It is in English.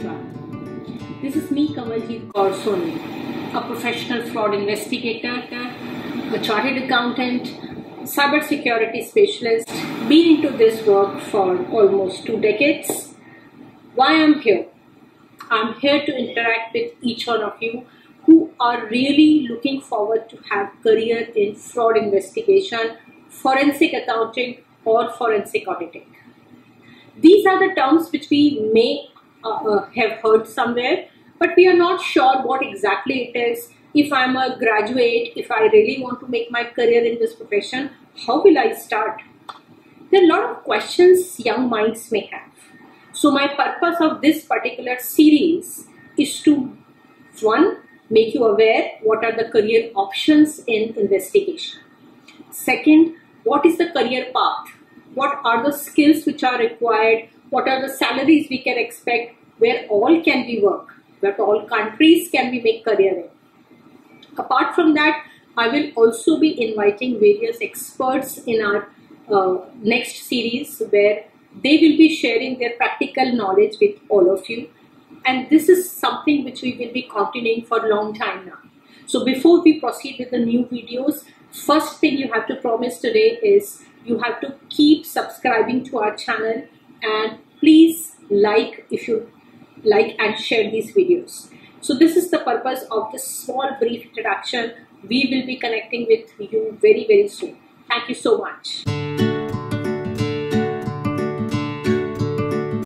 everyone. This is me, Kanwaljeet Kaur Soni, a professional fraud investigator, a chartered accountant, cybersecurity specialist, been into this work for almost two decades. Why I'm here? I'm here to interact with each one of you who are really looking forward to have career in fraud investigation, forensic accounting or forensic auditing. These are the terms which we may uh, uh, have heard somewhere, but we are not sure what exactly it is. If I'm a graduate, if I really want to make my career in this profession, how will I start? There are a lot of questions young minds may have. So my purpose of this particular series is to one, make you aware what are the career options in investigation. Second, what is the career path? What are the skills which are required? What are the salaries we can expect? Where all can we work? Where all countries can we make career in? Apart from that, I will also be inviting various experts in our uh, next series where they will be sharing their practical knowledge with all of you. And this is something which we will be continuing for a long time now. So before we proceed with the new videos, first thing you have to promise today is you have to keep subscribing to our channel and please like if you like and share these videos. So this is the purpose of this small brief introduction. We will be connecting with you very very soon. Thank you so much.